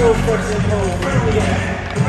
go fucking home.